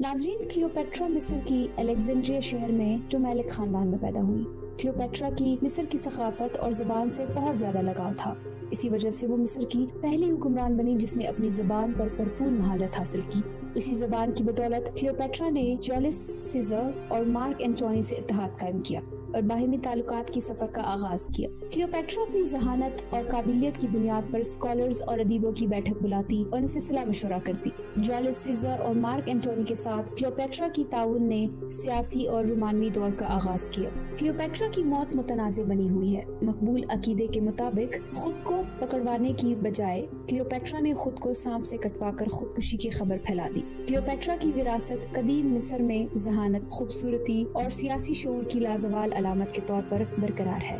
नाजरीन क्लियोपेट्रा मिस्र की अलेक्जेंड्रिया शहर में टोमेलिक खानदान में पैदा हुई। क्लियोपेट्रा की मिस्र की सकाफत और ज़ुबान से बहुत ज़्यादा लगाव था। इसी वजह से वो मिस्र की पहली हुक्मरान बनी जिसने अपनी जबान पर भरपूर महारत हासिल की। इसी जबान की बदौलत क्लियोपेट्रा ने जॉलिस सीजर और मार्क एंटोनी से इतिहाद कायम किया और बाहमी ताल्लुकात की सफ़र का आगाज़ किया। क्लियोपेट्रा अपनी जहानत और काबिलियत की बुनियाद पर स्कॉलर्स और अदीबों की बैठक बुलाती और इनसे सलाह मशवरा करती। जॉलिस सीजर और मार्क एंटोनी के साथ क्लियोपेट्रा की ताउन ने सियासी और रोमानवी दौर का आगाज़ किया। क्लियोपेट्रा की मौत मुतनाज़ बनी हुई है। मकबूल अकीदे के मुताबिक, खुद को पकड़वाने की बजाय क्लियोपेट्रा ने खुद को सांप से कटवा कर खुदकुशी की खबर फैला दी। क्लियोपेट्रा की विरासत कदीम मिस्र में जहानत, खूबसूरती और सियासी शोर की लाजवाल अलामत के तौर पर बरकरार है।